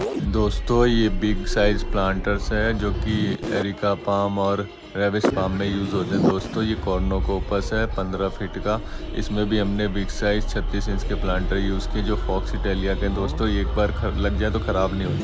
दोस्तों, ये big size planters है जो कि एरिका पाम और रेविस पाम में यूज़ होते हैं। दोस्तों, ये कॉर्नोकोपस है 15 फीट का। इसमें भी हमने बिग साइज़ 36 इंच के प्लांटर यूज़ किए, जो फॉक्स इटेलिया के दोस्तों एक बार लग जाए तो ख़राब नहीं होते।